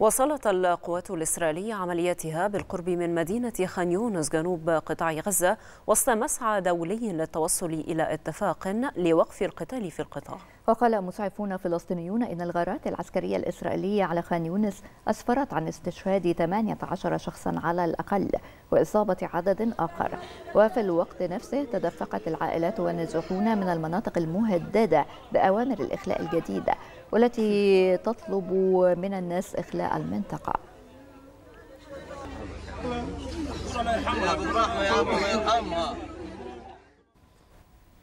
واصلت القوات الإسرائيلية عملياتها بالقرب من مدينة خان يونس جنوب قطاع غزة وسط مسعى دولي للتوصل إلى اتفاق لوقف القتال في القطاع. وقال مسعفون فلسطينيون إن الغارات العسكرية الإسرائيلية على خان يونس أسفرت عن استشهاد 18 شخصا على الأقل وإصابة عدد آخر. وفي الوقت نفسه تدفقت العائلات والنازحون من المناطق المهددة بأوامر الإخلاء الجديدة والتي تطلب من الناس إخلاء المنطقة.